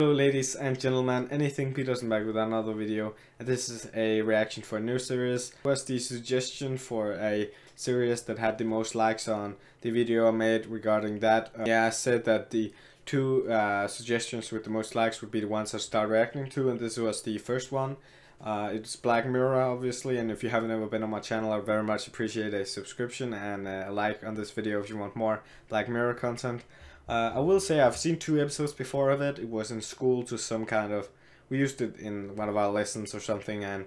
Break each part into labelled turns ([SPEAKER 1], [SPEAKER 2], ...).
[SPEAKER 1] Hello ladies and gentlemen, Anything Petersen back with another video and this is a reaction for a new series. It was the suggestion for a series that had the most likes on the video I made regarding that. Uh, yeah, I said that the two uh, suggestions with the most likes would be the ones I start reacting to and this was the first one. Uh, it's Black Mirror obviously and if you haven't ever been on my channel I very much appreciate a subscription and a like on this video if you want more Black Mirror content. Uh, I will say I've seen two episodes before of it. It was in school to some kind of... We used it in one of our lessons or something and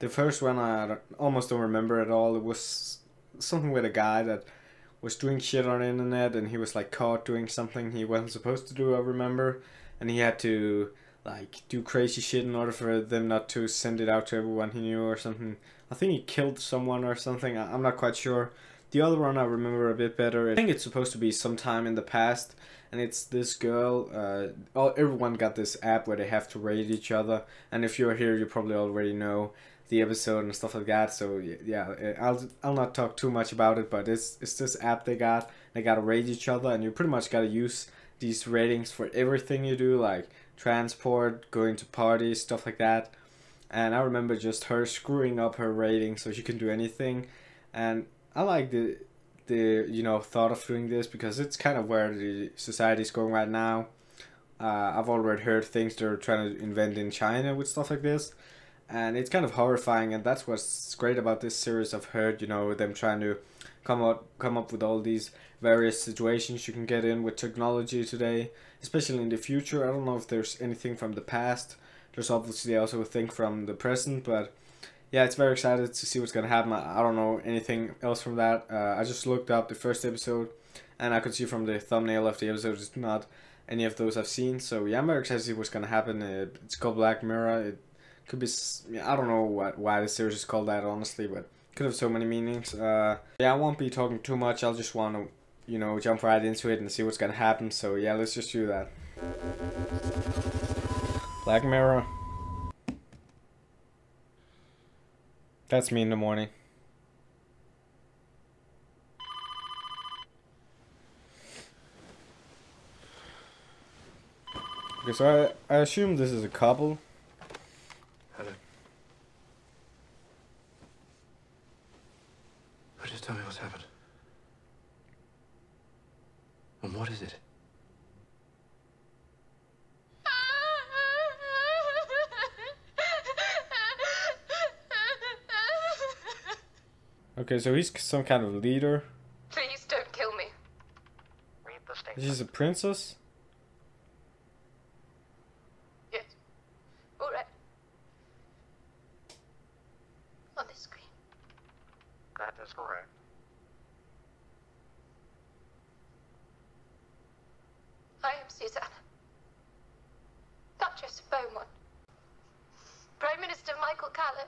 [SPEAKER 1] the first one I almost don't remember at all. It was something with a guy that was doing shit on the internet and he was like caught doing something he wasn't supposed to do, I remember. And he had to like do crazy shit in order for them not to send it out to everyone he knew or something. I think he killed someone or something. I'm not quite sure. The other one I remember a bit better. I think it's supposed to be sometime in the past, and it's this girl. Uh, all everyone got this app where they have to rate each other, and if you're here, you probably already know the episode and stuff like that. So yeah, uh, I'll I'll not talk too much about it, but it's it's this app they got. They gotta rate each other, and you pretty much gotta use these ratings for everything you do, like transport, going to parties, stuff like that. And I remember just her screwing up her rating so she can do anything, and I like the the you know thought of doing this because it's kind of where the society is going right now. Uh, I've already heard things they're trying to invent in China with stuff like this, and it's kind of horrifying. And that's what's great about this series. I've heard you know them trying to come up come up with all these various situations you can get in with technology today, especially in the future. I don't know if there's anything from the past. There's obviously also a thing from the present, but yeah, it's very excited to see what's gonna happen. I, don't know anything else from that. Uh, I just looked up the first episode, and I could see from the thumbnail of the episode it's not any of those I've seen. So yeah, I'm very excited to see what's gonna happen. Uh, it's called Black Mirror. It could be I don't know what why the series is called that honestly, but could have so many meanings. Uh, yeah, I won't be talking too much. I'll just want to you know jump right into it and see what's gonna happen. So yeah, let's just do that. Black Mirror. That's me in the morning. Okay, so I, I assume this is a couple.
[SPEAKER 2] Hello. just tell me what's happened. And what is it?
[SPEAKER 1] Okay, so he's some kind of leader.
[SPEAKER 3] Please don't kill me.
[SPEAKER 1] Read the statement. She's a princess?
[SPEAKER 3] Yes. All right. On the screen.
[SPEAKER 2] That is correct.
[SPEAKER 3] I am Susanna. Duchess of Beaumont. Prime Minister Michael Callow.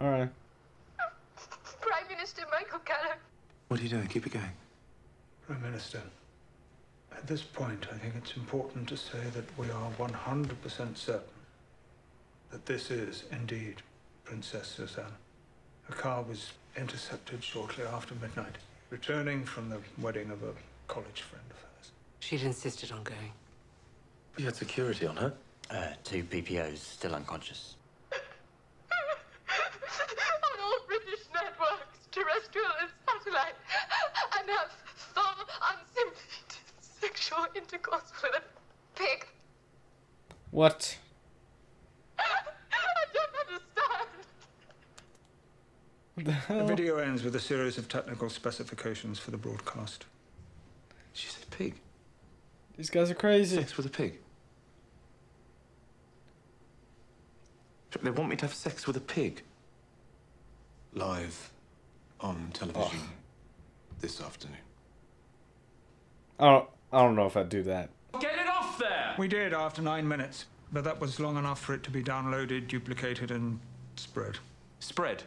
[SPEAKER 1] Alright.
[SPEAKER 3] Minister Michael Callow.
[SPEAKER 2] What are you doing? Keep it going.
[SPEAKER 4] Prime Minister, at this point, I think it's important to say that we are 100% certain that this is indeed Princess Susanna. Her car was intercepted shortly after midnight, returning from the wedding of a college friend of hers.
[SPEAKER 5] She'd insisted on going.
[SPEAKER 2] You had security on her?
[SPEAKER 6] Uh, two PPOs, still unconscious.
[SPEAKER 3] And and have far unsimulated sexual intercourse with a pig.
[SPEAKER 1] What?
[SPEAKER 3] I don't understand.
[SPEAKER 1] The hell?
[SPEAKER 4] The video ends with a series of technical specifications for the broadcast.
[SPEAKER 2] She said pig.
[SPEAKER 1] These guys are crazy.
[SPEAKER 2] Sex with a pig. They want me to have sex with a pig.
[SPEAKER 7] Live on television oh. This afternoon.
[SPEAKER 1] I don't, I don't know if I'd do that.
[SPEAKER 8] Get it off there!
[SPEAKER 4] We did after nine minutes, but that was long enough for it to be downloaded, duplicated, and spread.
[SPEAKER 8] Spread?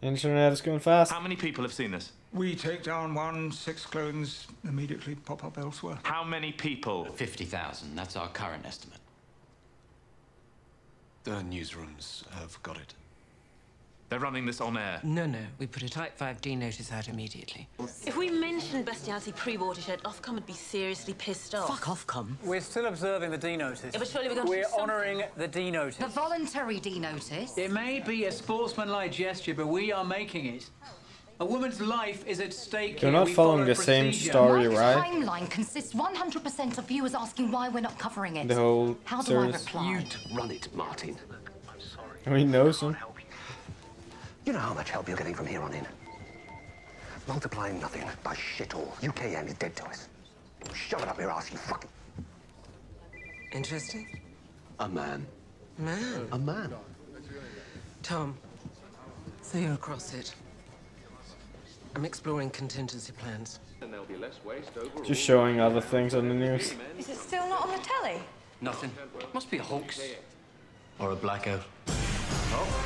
[SPEAKER 1] Internet is going fast.
[SPEAKER 8] How many people have seen this?
[SPEAKER 4] We take down one, six clones immediately pop up elsewhere.
[SPEAKER 8] How many people?
[SPEAKER 6] 50,000. That's our current estimate.
[SPEAKER 7] The newsrooms have got it.
[SPEAKER 8] They're running this on air.
[SPEAKER 5] No, no. We put a Type 5D notice out immediately.
[SPEAKER 9] If we mentioned bestiality pre-watershed, Ofcom would be seriously pissed off.
[SPEAKER 5] Fuck off, com.
[SPEAKER 10] We're still observing the D notice.
[SPEAKER 9] Yeah, but surely we're going to
[SPEAKER 10] We're honouring the D notice.
[SPEAKER 11] The voluntary D notice.
[SPEAKER 10] It may be a sportsmanlike gesture, but we are making it. A woman's life is at stake.
[SPEAKER 1] You're
[SPEAKER 10] here.
[SPEAKER 1] not
[SPEAKER 10] We
[SPEAKER 1] following
[SPEAKER 10] follow
[SPEAKER 1] the same
[SPEAKER 10] procedure.
[SPEAKER 1] story,
[SPEAKER 11] My
[SPEAKER 1] right?
[SPEAKER 11] timeline consists 100% of viewers asking why we're not covering it.
[SPEAKER 1] The whole
[SPEAKER 11] How do I
[SPEAKER 1] series.
[SPEAKER 11] reply?
[SPEAKER 12] Run it, Martin.
[SPEAKER 1] He knows him.
[SPEAKER 12] You know how much help you're getting from here on in. Multiplying nothing by shit all. UKN is dead to us. Shove it up your ass, you fucking...
[SPEAKER 5] Interesting?
[SPEAKER 12] A man.
[SPEAKER 5] Man.
[SPEAKER 12] A man.
[SPEAKER 5] Tom, so you're across it. I'm exploring contingency plans.
[SPEAKER 1] Just showing other things on the news.
[SPEAKER 3] Is it still not on the telly?
[SPEAKER 6] Nothing. Must be a hoax. Or a blackout.
[SPEAKER 7] Oh,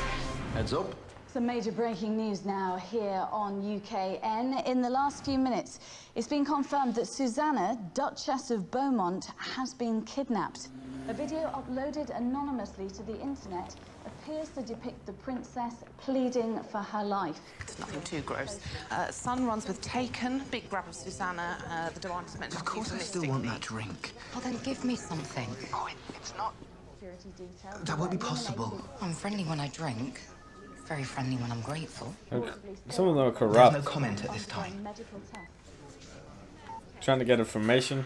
[SPEAKER 7] heads up.
[SPEAKER 3] Some major breaking news now here on UKN. In the last few minutes, it's been confirmed that Susanna, Duchess of Beaumont, has been kidnapped. A video uploaded anonymously to the internet appears to depict the princess pleading for her life.
[SPEAKER 13] It's nothing too gross. Uh, Sun runs with Taken, big grab of Susanna. Uh, the demand is mentioned
[SPEAKER 12] Of course I still want that drink.
[SPEAKER 11] Well, then give me something.
[SPEAKER 12] Oh, it, it's not...
[SPEAKER 3] Security details
[SPEAKER 12] That won't be possible.
[SPEAKER 11] I'm friendly when I drink. Very friendly when I'm grateful.
[SPEAKER 1] Okay. Some of them are
[SPEAKER 12] There's no comment at this time.
[SPEAKER 1] Trying to get information.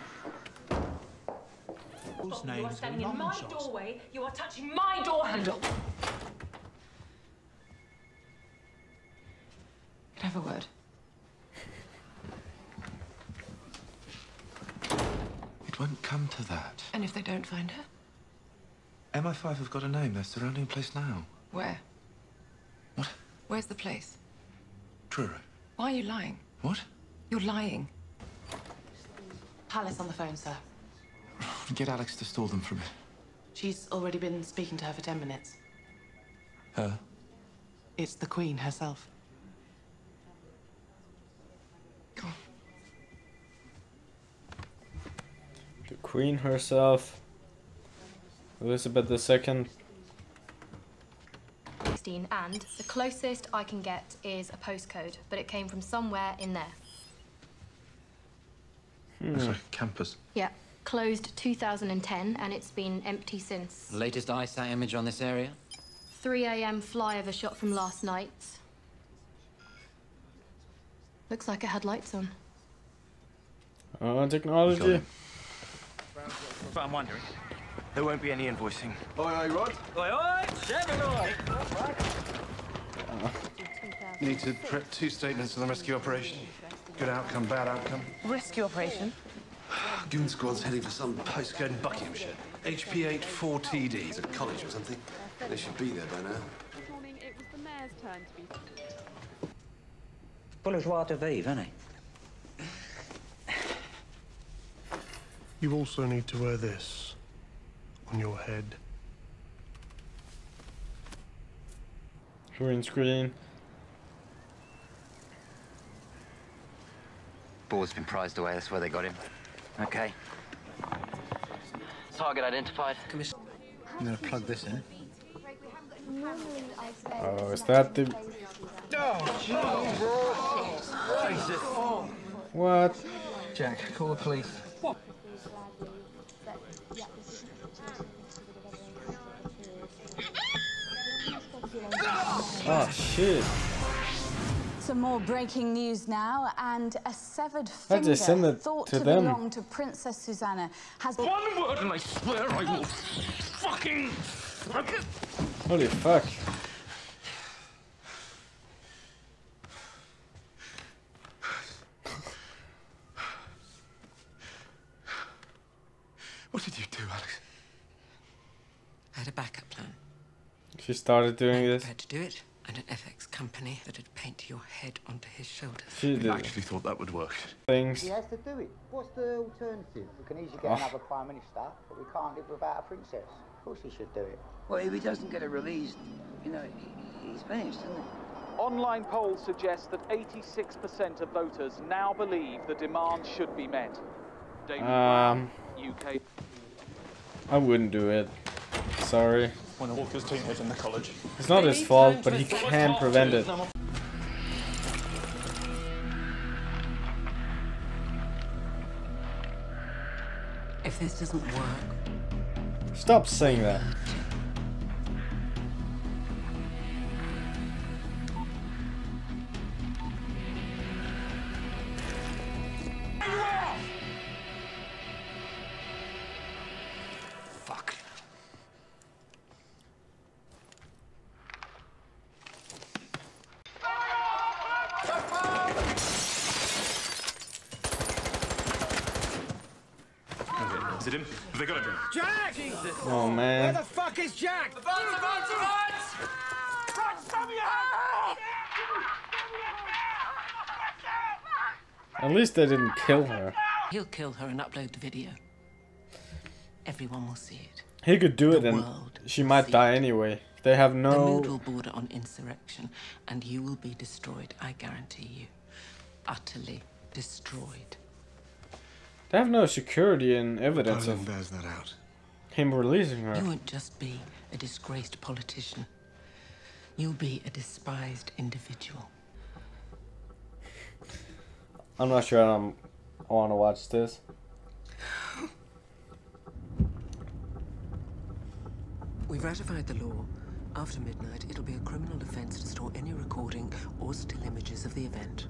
[SPEAKER 9] You are standing in my doorway. You are touching my door handle.
[SPEAKER 13] Can I have a word?
[SPEAKER 2] It won't come to that.
[SPEAKER 13] And if they don't find her?
[SPEAKER 2] MI5 have got a name. They're surrounding the place now.
[SPEAKER 13] Where?
[SPEAKER 2] What?
[SPEAKER 13] Where's the place?
[SPEAKER 2] Truro.
[SPEAKER 13] Why are you lying?
[SPEAKER 2] What?
[SPEAKER 13] You're lying. Palace on the phone, sir.
[SPEAKER 2] Get Alex to stall them from it.
[SPEAKER 13] She's already been speaking to her for 10 minutes.
[SPEAKER 2] Her?
[SPEAKER 13] It's the Queen herself.
[SPEAKER 1] The queen herself. Elizabeth II.
[SPEAKER 14] 16 and the closest I can get is a postcode, but it came from somewhere in there. Hmm.
[SPEAKER 2] Looks like a campus.
[SPEAKER 14] Yeah, closed 2010 and it's been empty since.
[SPEAKER 6] Latest ISAT image on this area?
[SPEAKER 14] 3 a.m. flyover shot from last night. Looks like it had lights on.
[SPEAKER 1] Oh, technology.
[SPEAKER 10] But I'm wondering.
[SPEAKER 12] There won't be any invoicing.
[SPEAKER 7] Oi, oi, Rod.
[SPEAKER 10] Oi, oi! Gemini! Uh-huh.
[SPEAKER 7] Need to prep two statements on the rescue operation. Good outcome, bad outcome.
[SPEAKER 13] Rescue operation.
[SPEAKER 7] Goon squad's heading for some postcode in Buckinghamshire. HP8 4TD. It's a college or something. They should be there by now.
[SPEAKER 3] This morning, it was the mayor's turn to be
[SPEAKER 6] Full of joie de vivre, isn't he?
[SPEAKER 4] You also need to wear this on your head.
[SPEAKER 1] Green screen.
[SPEAKER 6] Ball's been prized away. That's where they got him. Okay. Target identified.
[SPEAKER 5] Commission.
[SPEAKER 10] I'm gonna plug this in.
[SPEAKER 1] Oh, is that the... Oh, what?
[SPEAKER 10] Jack, call the police.
[SPEAKER 1] Oh, shit.
[SPEAKER 3] Some more breaking news now, and a severed
[SPEAKER 1] Why'd
[SPEAKER 3] finger
[SPEAKER 1] they send it
[SPEAKER 3] thought
[SPEAKER 1] to
[SPEAKER 3] to,
[SPEAKER 1] them?
[SPEAKER 3] belong to Princess Susanna has been.
[SPEAKER 8] One word and I swear I will fucking...
[SPEAKER 1] Holy fuck.
[SPEAKER 2] What did you do, Alex?
[SPEAKER 5] I had a backup plan.
[SPEAKER 1] She started doing this.
[SPEAKER 5] Prepared to do it, and an FX company that'd paint your head onto his shoulders.
[SPEAKER 1] She
[SPEAKER 2] I
[SPEAKER 1] did
[SPEAKER 2] actually thought that would work.
[SPEAKER 1] things.
[SPEAKER 15] He has to do it. What's the alternative? We can easily get
[SPEAKER 1] Oh.
[SPEAKER 15] another prime minister, but we can't live without a princess. Of course he should do it.
[SPEAKER 16] Well, if he doesn't get it released, you know, he's finished, isn't he?
[SPEAKER 17] Online polls suggest that 86% of voters now believe the demand should be met. David
[SPEAKER 1] Um,
[SPEAKER 17] Brown, UK.
[SPEAKER 1] I wouldn't do it. Sorry.
[SPEAKER 18] One of Walker's teammates in the college.
[SPEAKER 1] It's not his fault, but he can prevent it.
[SPEAKER 5] If this doesn't work,
[SPEAKER 1] Stop saying that.
[SPEAKER 18] Is him? Have they got him?
[SPEAKER 19] Jack! Jesus.
[SPEAKER 1] Oh, man.
[SPEAKER 19] Where the fuck is Jack? The
[SPEAKER 8] boats, the boats, the boats! Run, stop your hand!
[SPEAKER 1] At least they didn't kill her.
[SPEAKER 5] he'll kill her and upload the video. Everyone will see it.
[SPEAKER 1] He could do it
[SPEAKER 5] The
[SPEAKER 1] and she might die anyway. They have no...
[SPEAKER 5] The mood will
[SPEAKER 1] no...
[SPEAKER 5] border on insurrection, and you will be destroyed, I guarantee you. Utterly destroyed.
[SPEAKER 1] They have no security and evidence
[SPEAKER 7] Napoleon
[SPEAKER 1] of
[SPEAKER 7] bears that out.
[SPEAKER 1] him releasing her.
[SPEAKER 5] You won't just be a disgraced politician. You'll be a despised individual.
[SPEAKER 1] I'm not sure I'm, I want to watch this.
[SPEAKER 5] We've ratified the law. After midnight, it'll be a criminal offense to store any recording or still images of the event.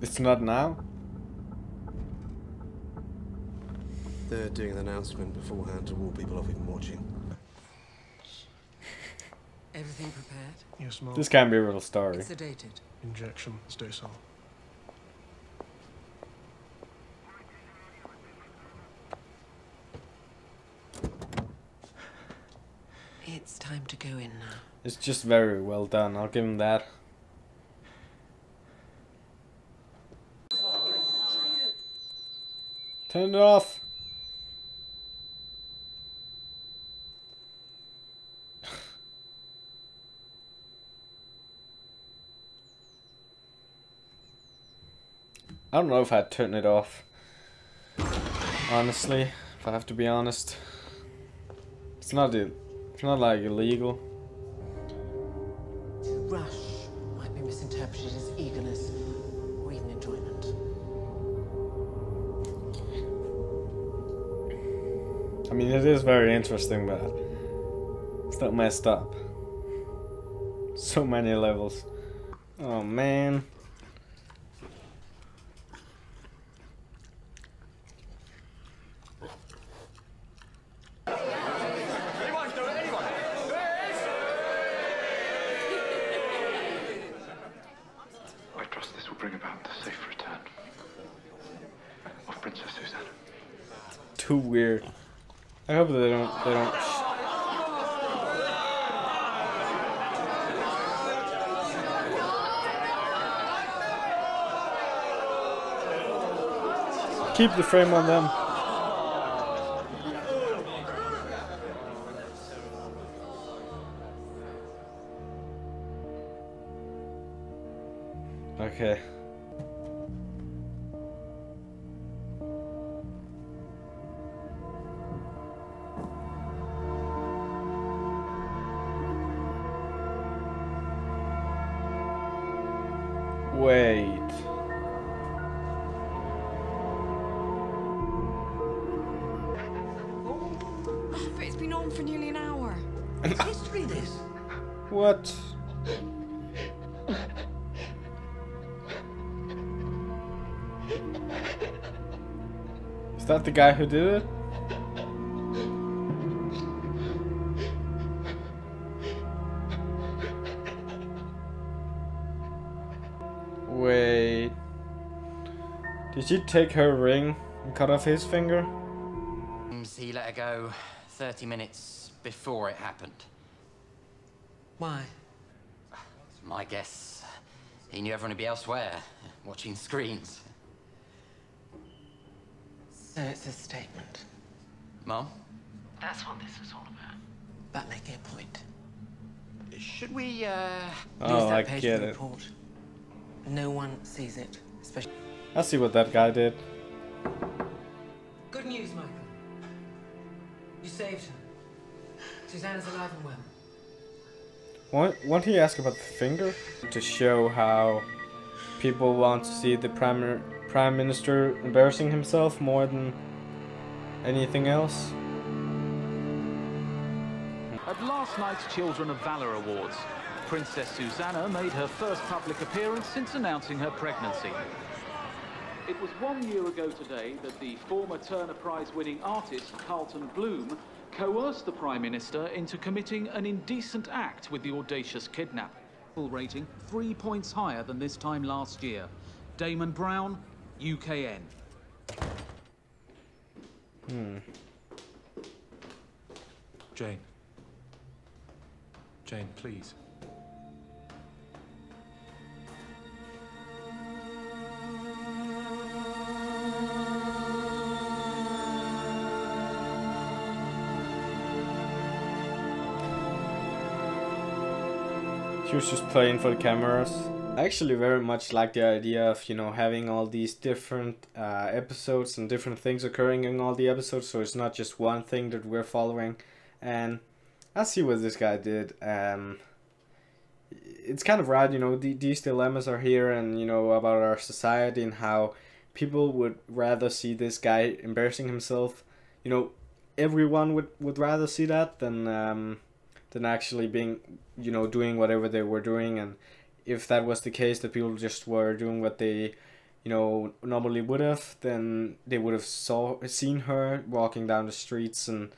[SPEAKER 1] It's not now?
[SPEAKER 7] They're doing an announcement beforehand to warn people off even watching.
[SPEAKER 5] Everything prepared?
[SPEAKER 18] Yes, Mom.
[SPEAKER 1] This can't be a real story.
[SPEAKER 5] It's sedated.
[SPEAKER 18] Injection. Stay solid.
[SPEAKER 5] It's time to go in now.
[SPEAKER 1] It's just very well done, I'll give him that. Turn it off! I don't know if I'd turn it off. Honestly, if I have to be honest. It's not it's not like illegal.
[SPEAKER 5] To rush might be misinterpreted as eagerness or even enjoyment.
[SPEAKER 1] I mean, it is very interesting, but it's not messed up. So many levels. Oh man.
[SPEAKER 2] I trust this will bring about the safe return of Princess Susanna.
[SPEAKER 1] Too weird. I hope they don't. They don't. Keep the frame on them. Wait.
[SPEAKER 20] But it's been on for nearly an hour.
[SPEAKER 5] It's history, this.
[SPEAKER 1] What? Is that the guy who did it? Did she take her ring and cut off his finger?
[SPEAKER 21] He let her go 30 minutes before it happened.
[SPEAKER 5] Why?
[SPEAKER 21] My guess, he knew everyone would be elsewhere, watching screens.
[SPEAKER 5] So it's a statement.
[SPEAKER 21] Mom?
[SPEAKER 5] That's what this was all about. About making a point.
[SPEAKER 21] Should we, uh...
[SPEAKER 1] Oh,
[SPEAKER 5] Lose
[SPEAKER 1] I
[SPEAKER 5] that page
[SPEAKER 1] get
[SPEAKER 5] the
[SPEAKER 1] it.
[SPEAKER 5] report. No one sees it, especially.
[SPEAKER 1] I see what that guy did.
[SPEAKER 5] Good news, Michael. You saved her. Susanna's alive and well.
[SPEAKER 1] Won't, won't he ask about the finger? To show how people want to see the prime, prime minister embarrassing himself more than anything else.
[SPEAKER 17] At last night's Children of Valor Awards, Princess Susanna made her first public appearance since announcing her pregnancy. It was one year ago today that the former Turner Prize winning artist Carlton Bloom coerced the Prime Minister into committing an indecent act with the audacious kidnapping. Full rating three points higher than this time last year. Damon Brown, UKN.
[SPEAKER 1] Hmm.
[SPEAKER 18] Jane. Jane, please.
[SPEAKER 1] Was just playing for the cameras. I actually very much like the idea of, you know, having all these different uh, episodes and different things occurring in all the episodes, so it's not just one thing that we're following. And I see what this guy did. Um, it's kind of rad, you know, the, these dilemmas are here and, you know, about our society and how people would rather see this guy embarrassing himself. You know, everyone would, would rather see that than... Um, than actually being, you know, doing whatever they were doing. And if that was the case, that people just were doing what they, you know, normally would have, then they would have saw seen her walking down the streets, and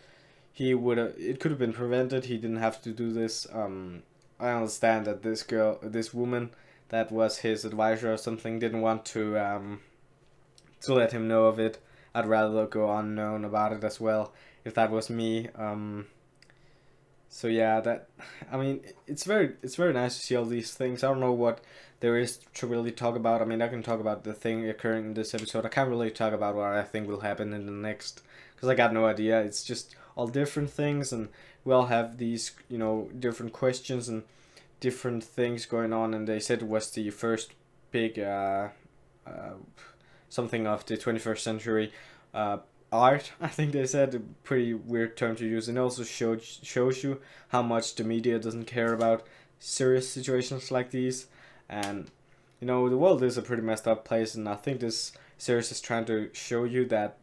[SPEAKER 1] he would have. It could have been prevented. He didn't have to do this. Um, I understand that this girl, this woman, that was his advisor or something, didn't want to um, to let him know of it. I'd rather go unknown about it as well. If that was me, um, so yeah that i mean it's very it's very nice to see all these things. I don't know what there is to really talk about. I mean i can talk about the thing occurring in this episode. I can't really talk about what i think will happen in the next because i got no idea. It's just all different things and we all have these you know different questions and different things going on. And they said it was the first big uh, uh something of the 21st century uh art i think they said a pretty weird term to use. And also showed, shows you how much the media doesn't care about serious situations like these. And you know the world is a pretty messed up place and i think this series is trying to show you that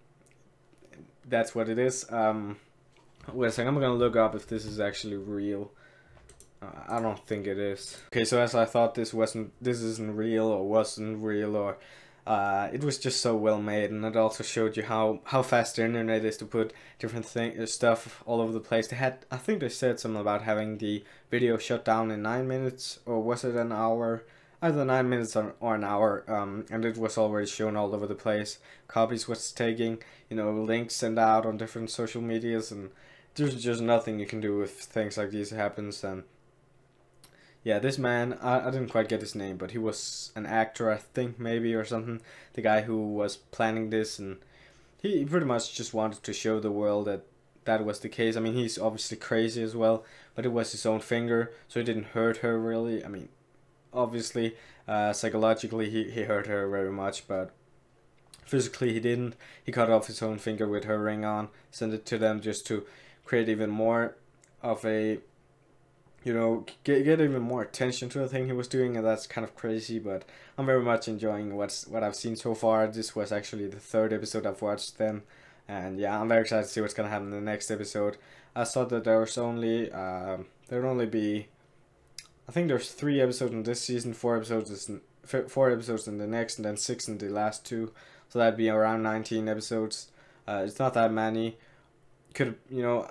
[SPEAKER 1] that's what it is. Um wait a second i'm gonna look up if this is actually real. Uh, i don't think it is. Okay so as i thought this wasn't this isn't real or wasn't real or uh, it was just so well made and it also showed you how, how fast the internet is to put different thing, uh, stuff all over the place. They had, I think they said something about having the video shut down in 9 minutes or was it an hour? Either 9 minutes or, or an hour um, and it was already shown all over the place. Copies was taking, you know, links sent out on different social medias and there's just nothing you can do if things like these happens and yeah, this man, I, I didn't quite get his name, but he was an actor, I think, maybe, or something. The guy who was planning this, and he pretty much just wanted to show the world that that was the case. I mean, he's obviously crazy as well, but it was his own finger, so it didn't hurt her really. I mean, obviously, uh, psychologically, he, he hurt her very much, but physically he didn't. He cut off his own finger with her ring on, sent it to them just to create even more of a you know, get, get even more attention to the thing he was doing, and that's kind of crazy. But I'm very much enjoying what's what I've seen so far. This was actually the third episode I've watched them, and yeah, I'm very excited to see what's gonna happen in the next episode. I thought that there was only uh, there'd only be, I think there's three episodes in this season, four episodes in, four episodes in the next, and then six in the last two. So that'd be around 19 episodes. Uh, it's not that many. Could you know?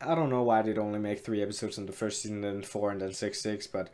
[SPEAKER 1] I don't know why they'd only make three episodes in the first season, then four, and then six, six. But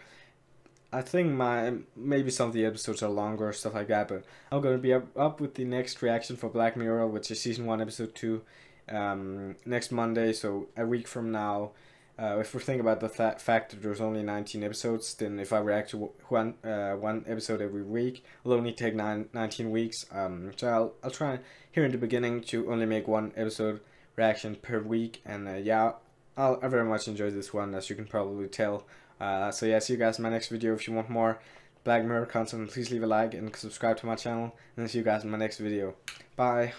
[SPEAKER 1] I think my maybe some of the episodes are longer or stuff like that. But I'm gonna be up, up with the next reaction for Black Mirror, which is season one, episode two, um, next Monday. So a week from now. Uh, if we think about the fa- fact that there's only 19 episodes, then if I react to one uh, one episode every week, it'll only take nine, 19 weeks. Um, so I'll, I'll try here in the beginning to only make one episode reaction per week. And uh, yeah, I'll, I very much enjoyed this one, as you can probably tell. Uh, so yeah, see you guys in my next video. If you want more Black Mirror content, please leave a like and subscribe to my channel. And see you guys in my next video. Bye.